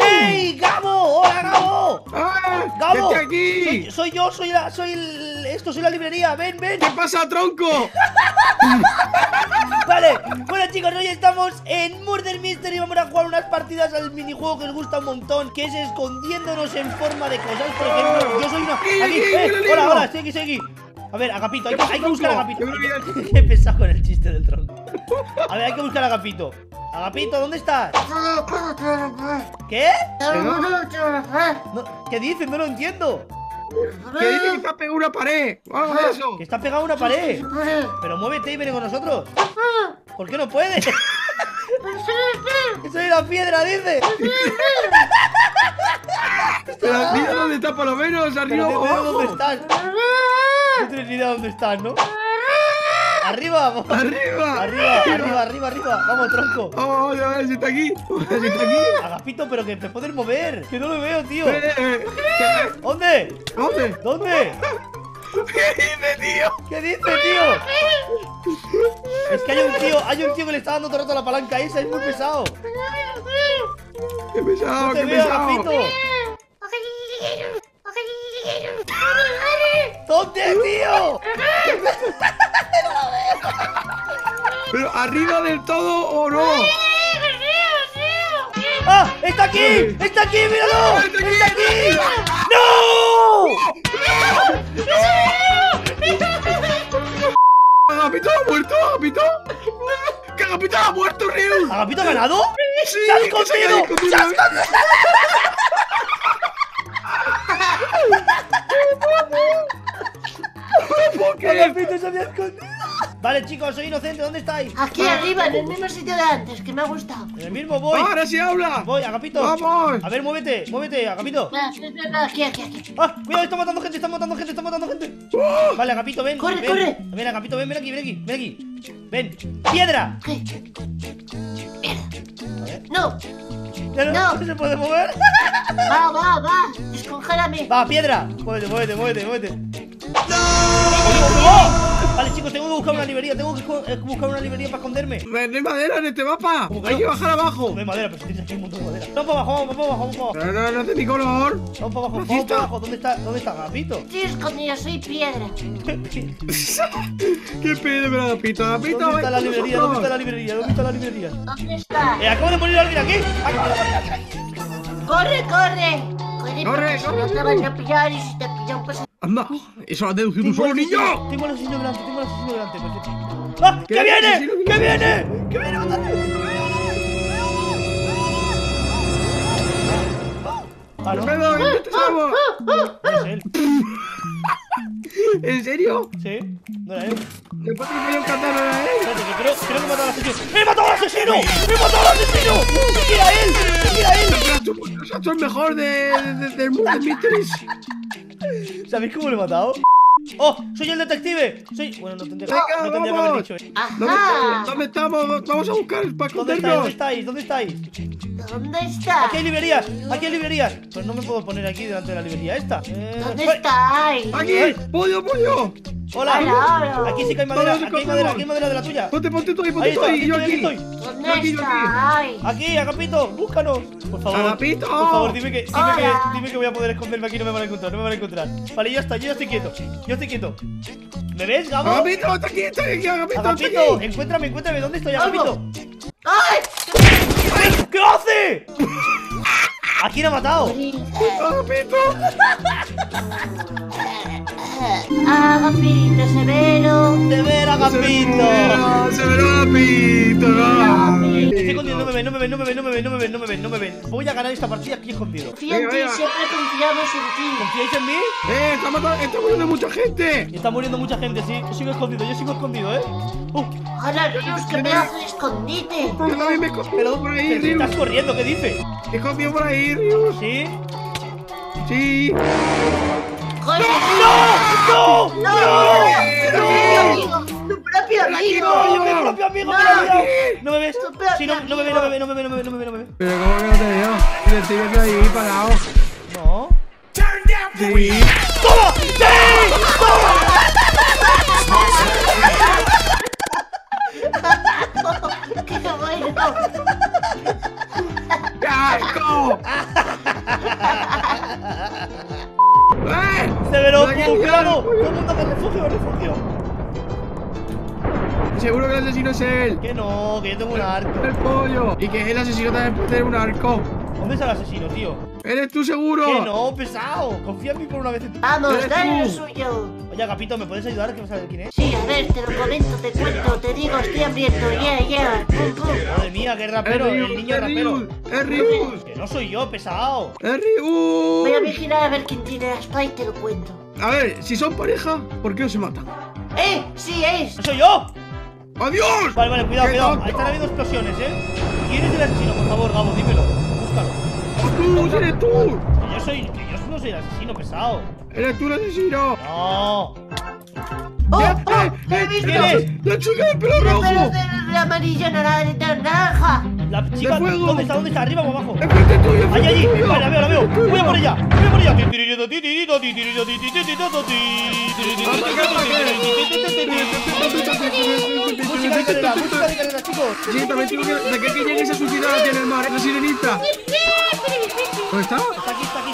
¡Ey! ¡Gabo! ¡Hola, Gabo! ¡Ah! ¡Gabo! ¡Vete aquí! Soy, soy yo, soy la. Soy el. Esto, soy la librería. Ven, ven. ¿Qué pasa, tronco? Vale, bueno chicos, hoy estamos en Murder Mystery Vamos a jugar unas partidas al minijuego que os gusta un montón Que es escondiéndonos en forma de cosas Por ejemplo, yo soy una... Aquí, eh, hola, hola, estoy aquí, estoy aquí A ver, Agapito, hay que, hay que buscar a Agapito He pensado con el chiste del tronco A ver, hay que buscar a Agapito Agapito, ¿dónde estás? ¿Qué? No, ¿Qué dices? No lo entiendo Que dice que está pegado a una pared. Vamos a eso. Que está pegado a una pared Pero muévete y ven con nosotros ¿Por qué no puedes? Soy la piedra, dice Pero mira dónde está por lo menos, Pero arriba no o sé dónde estás No tienes ni idea dónde estás, ¿no? Arriba, vamos. Arriba. Arriba, arriba, arriba, arriba. Vamos, tronco. Vamos, vamos a ver si está aquí. A si está aquí. Agapito, pero que te puedes mover. Que no lo veo, tío. Eh, eh, eh, ¿qué- ¿Dónde? ¿Dónde? ¿Dónde? ¿Qué dice, tío? ¿Qué dice, tío? Es que hay un tío, hay un tío que le está dando todo el rato la palanca esa, es muy pesado. Qué pesado, No te qué veo, pesado. Agapito. Arriba del todo o no. ¡Ah! ¡Está aquí! ¡Está aquí! ¡Míralo! ¡Está aquí! ¡No! ¿Agapito ha muerto? ¿Agapito? ¿Que Agapito ha muerto, Rius? ¿Agapito ha ganado? Sí, ¡Se ha escondido! escondido. ¡Se ha escondido! ¿Por qué? Agapito se había escondido. Vale, chicos, soy inocente. ¿Dónde estáis? Aquí arriba, en el mismo sitio de antes, que me ha gustado. En el mismo voy. Ahora sí habla. Voy, Agapito. Vamos. A ver, muévete, muévete, Agapito. Ah, ah, ah, Aquí, aquí, aquí. ¡Ah! ¡Cuidado! ¡Está matando gente! ¡Está matando gente! ¡Está matando gente! ¡Oh! Vale, Agapito, ven. Corre, ven. corre. Ven, Agapito, ven, ven aquí, ven aquí, ven aquí. Ven. ¡Piedra! ¿Qué? Mierda. No, ¿Ya no, No. no se puede mover? va, va, va. Descongélame. Va, piedra. Muévete, muévete, muévete, muévete. ¡No! Vale, chicos, tengo que buscar una librería. Tengo que eh, buscar una librería para esconderme. No hay madera en este mapa. ¿Cómo que Hay no? que bajar abajo. No hay madera, pero si tienes aquí un montón de madera. Vamos para abajo, vamos para abajo, vamos para abajo. Pero no, no es de mi color. Vamos para abajo, vamos para abajo. ¿Dónde está? ¿Dónde está Agapito? Estoy escondido, soy piedra. ¿Qué pide, pero Agapito? Agapito, ¿Dónde está la librería? ¿Dónde está la librería? ¿Dónde está la librería? ¿Dónde está? Eh, acabo de morir alguien aquí. Acabo de morir alguien aquí. ¡Corre, corre! Corre, Corre, no te van a pillar y si te pillan. Anda, eso lo has deducido tú solo, niño. Tengo al asesino delante, tengo al asesino delante. perfecto. ¡Ah! ¿Qué ¡Que viene! ¡Que viene! ¡Que viene! Ah, ¿no? No es él. ¿En serio? ¿Sí? ¿No era él? Después de que me dio un katana era él. Espérate, que creo, creo que he matado al asesino. ¡He matado al asesino! ¡He matado al asesino! ¡Sí que era él! ¡Sí que era él! Tú, tú eres el mejor de, de, del mundo de Mysteries. ¿Sabéis cómo lo he matado? ¡Oh! ¡Soy el detective! Soy... Bueno, no tendría, Venga, no tendría que haber dicho ¿eh? ¿Dónde, ¡Ajá! ¿Dónde estamos? Vamos a buscar para ¿Dónde estáis? ¿Dónde escondernos. estáis? ¿Dónde estáis? ¿Dónde está? Aquí hay librerías, aquí hay librerías. Pues no me puedo poner aquí delante de la librería esta. Eh, ¿Dónde estáis? Aquí, pollo, pollo. Hola. Hola, hola. Aquí sí que hay madera, ¿Dónde aquí hay madera, aquí hay madera de la tuya. Ponte, ponte tú ahí, ponte Ahí tú estoy, ahí. aquí Yo estoy, aquí aquí. estoy. ¿Dónde Aquí, yo aquí. Aquí, Agapito, búscanos. Por favor. Agapito. Por favor, dime que, dime, que, dime que voy a poder esconderme aquí, no me van a encontrar, no me van a encontrar. Vale, ya está, yo ya estoy quieto. Yo estoy quieto. ¿Me ves, Gabo? Agapito, está aquí, está aquí, Agapito, Agapito, aquí. encuéntrame, encuéntrame, ¿dónde estoy. Agapito? ¡Ay! ¿Qué hace? ¿A quién ha matado? Agapito. Agapito severo. De ver, Agapito. Se verá Agapito. Estoy escondido, no me ven, no me ven, no me ven, no me ven, no me ven, no me ven, no me ven. Voy a ganar esta partida aquí escondido. Confía en ti, siempre confiamos en ti. ¿Confiáis en mí? Eh, está matando, está muriendo mucha gente. Está muriendo mucha gente, sí. Yo sigo escondido, yo sigo escondido, ¿eh? Uh, Ahora, Rius, que pedazo de escondite. Yo también me he escondido por ahí, Rius. estás corriendo, ¿qué dices? Me he escondido por ahí, Rius. ¿Sí? Sí. ¡No! ¡No! ¡No! ¡Tu propio amigo! ¡No! ¡Mi propio amigo! No. me lo ha liado! ¿No me ves? Sí, no, no me ve, no me ve, no me ve, no me ve, no me ve, no me ve. Pero cómo que no te veo. Te estoy viendo ahí parado. No. Sí. ¡Toma! ¡Sí! ¡Qué bueno! El mundo refugio, refugio. Seguro que el asesino es él. Que no, que yo tengo un arco. El pollo. Y que el asesino también puede tener un arco. ¿Dónde está el asesino, tío? ¿Eres tú seguro? Que no, pesado. Confía en mí por una vez. Vamos, Eres dale lo suyo. Oye, Agapito, ¿me puedes ayudar? Que vas a ver quién es. Sí, a ver, te lo comento, te cuento, te digo, estoy hambriento, yeah, yeah, pum, pum. Madre mía, qué rapero, es el Ryus, niño es rapero. Es Ryus, Que no soy yo, pesado. es Ryus. Voy a vigilar a ver quién tiene la espada y te lo cuento. A ver, si son pareja, ¿por qué no se matan? ¡Eh! ¡Sí es! ¡No soy yo! ¡Adiós! Vale, vale, cuidado, ¡Qué cuidado. Ahí están habiendo explosiones, ¿eh? ¿Quién es el asesino? Por favor, Gabo, dímelo. Búscalo. ¡Tú, eres tú! Que yo soy. Que yo no soy el asesino, pesado. ¡Eres tú el asesino! No. ¡Oh! ¡Eh, ¡Oh! eh, ¡He eh! visto! ¿Quién es? ¡La chica del pelo ¡El pelo rojo! de amarillo naranja! naranja. La chica. ¿Dónde está? ¿Dónde está? ¿Arriba o abajo? ¡Enfrente tuyo, Allí! Vale, la veo, la veo. Voy a por ella. Voy a por ella. Música de carrera, música de carrera, chicos. Sí, también tengo que... ¿De qué que llegue esa suciedad aquí en el mar? ¡La sirenita! ¿Dónde está? Está aquí, está aquí,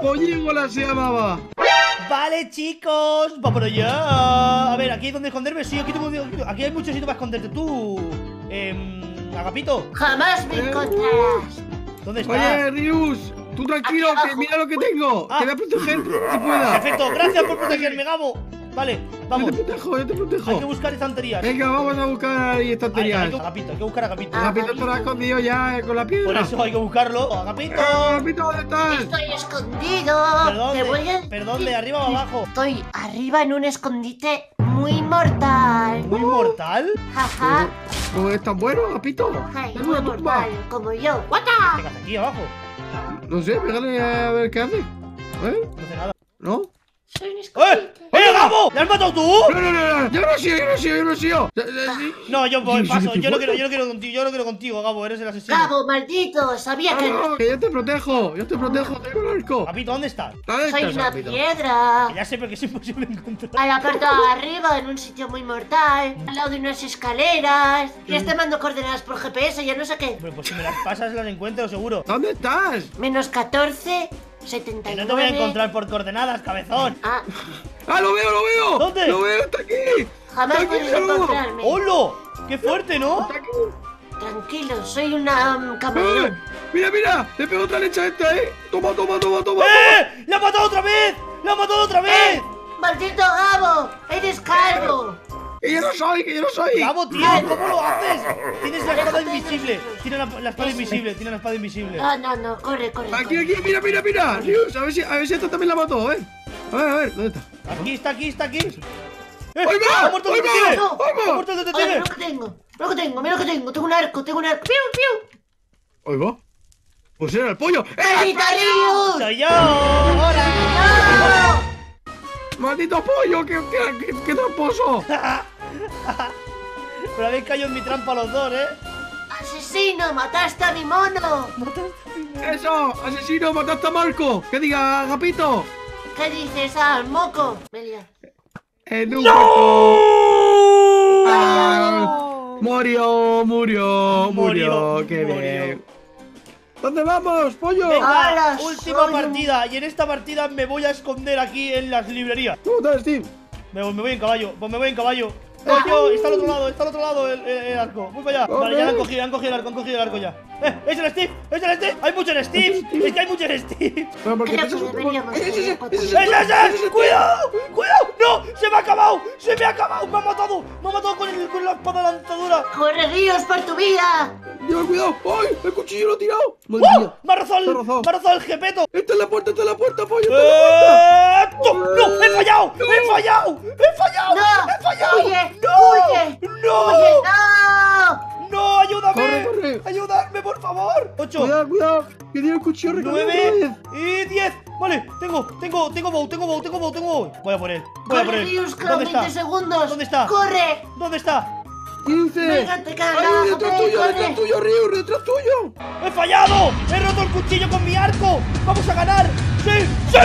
¡Pollégolas se llamaba! Vale, chicos, va por allá. A ver, aquí hay donde esconderme. Sí, aquí, tengo, aquí hay mucho sitio para esconderte. Tú, eh, Agapito, ¡Jamás me encontrarás! ¿dónde Oye, estás? Rius, tú tranquilo, que mira lo que tengo. Ah. Te voy a proteger si pueda. Perfecto, gracias por protegerme, Gabo. Vale, Yo vamos. te protejo, yo te Hay que protejo. buscar estanterías. Venga, vamos a buscar ahí Hay, hay estanterías. que, Agapito, hay que buscar a Agapito. Agapito estará escondido ya eh, con la Por piedra. eso hay que buscarlo. Agapito. Agapito, ¿dónde estás? ¡Estoy escondido! Perdón, ¡Te voy a perdón, de arriba o abajo. Estoy arriba en un escondite muy mortal. ¿Muy mortal? Jaja. ¿Cómo es tan bueno, Agapito? Ay, Es muy una tumba. mortal, como yo. ¿Qué ¡Guata! haces aquí abajo? No sé, pégale a ver qué hace. ¿Eh? No hace nada. ¿No? Soy un ¡Eh! escondite. ¡Eh, Gabo! ¿Le has matado tú? No, no, no, no, yo no yo no soy, yo no soy yo. Eh, eh, sí. No, yo voy, paso. Yo no quiero, yo no quiero contigo, yo no quiero contigo, Gabo, eres el asesino. Gabo, maldito, sabía que No, no, que yo te protejo, yo te protejo, tengo el arco. Agapito, ¿dónde estás? ¿Dónde soy una piedra. Que ya sé, pero que es imposible encontrar. A la parte de arriba, en un sitio muy mortal, al lado de unas escaleras. Y este mando coordenadas por GPS, ya no sé qué. Hombre, pues si me las pasas las encuentro seguro. ¿Dónde estás? Menos 14, Que 79. no te voy a encontrar por coordenadas, cabezón. Ah, ¡Ah, lo veo, lo veo! ¿Dónde? ¡Lo veo, está aquí! jamás Está aquí, puedes encontrarme. ¡Holo! ¡Qué fuerte, ¿no? Está aquí. Tranquilo, soy una um, ¡Eh! camaleón. Mira, mira, le pego otra leche a esta, ¿eh? Toma, toma, toma, toma. ¡Eh! ¡La ha matado otra vez! ¡La ha matado otra vez! ¡Eh! ¡Maldito Gabo! ¡Eres calvo! Que yo no soy, que yo no soy. Gabo, tío, ¿cómo lo haces? Tienes la espada invisible. Tiene la, la espada invisible, tiene la espada invisible. No, no, no, corre, corre. Aquí, corre. aquí, mira, mira, mira. Rius, a ver si, a ver si esta también la mató, ¿eh? A ver, a ver, ¿dónde está? Aquí está, aquí está, aquí. ¡Eh! ¡Ahí va! ¡Ha muerto el detective! No. ¡Ha muerto el detective! mira lo que tengo, mira lo que tengo, mira lo que tengo. Tengo un arco, tengo un arco. ¡Piu, piu! Ahí va. Pues era el pollo. ¡Eh! ¡Maldita Rius! ¡Soy yo! ¡Hola! ¡No! ¡Maldito pollo! ¡Qué, qué, qué, qué tramposo! Pero habéis caído en mi trampa los dos, ¿eh? ¡Asesino! ¡Mataste a mi mono! ¡Eso! ¡Asesino! ¡Mataste a Marco! ¡Que diga, Agapito! ¿Qué dices, al moco? Melia. ¡En un ¡Ah! ¡Murió! ¡Murió! ¡Murió! Murió, ¡Qué murió. bien! ¿Dónde vamos, pollo? Venga, ¡Hala, última soy partida. Y en esta partida me voy a esconder aquí en las librerías. ¿Cómo estás, Steve? Me, voy- me voy en caballo, pues me voy en caballo. Ah. Yo, está al otro lado, está al otro lado el, el- el arco. Voy para allá. Vale, ya lo han cogido, han cogido el arco, han cogido el arco ya. ¡Eh! ¡Es el Steve! ¡Es el Steve! ¡Hay muchos Steve! ¡Es que hay muchos Steve! Pero porque Creo ese es deberíamos ¡Ese ¡Cuidado! ¡Cuidado! ¡No! ¡Se me ha acabado! ¡Se me ha acabado! ¡Me ha matado! ¡Me ha matado con, el, con la espada lanzadora! ¡Corre, Ríos, por tu vida! ¡Lleva cuidado! ¡Ay! ¡El cuchillo lo he tirado! ¡Madre ¡Oh! ¡Me ha rozado el, Me ha rozado. el jepeto! ¡Esta es la puerta! ¡Esta es la puerta, pollo! ¡Esta es la puerta! ¡Eh! ¡No! ¡No! ¡He fallado! ¡He fallado! ¡He 9 y 10. Vale, tengo, tengo, tengo bow, tengo bow, tengo bow, tengo. Voy a por él, voy Corre, a por él. ¿Dónde está? segundos. ¿Dónde está? ¡Corre! ¿Dónde está? 15. Venga, tuyo, tuyo, tuyo. ¡He fallado! ¡He roto el cuchillo con mi arco! ¡Vamos a ganar! ¡Sí! ¡Sí!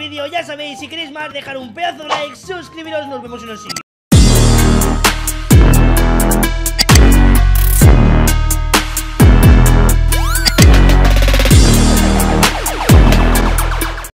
Vídeo Ya sabéis, si queréis más, dejar un pedazo de like Suscribiros, nos vemos en el siguiente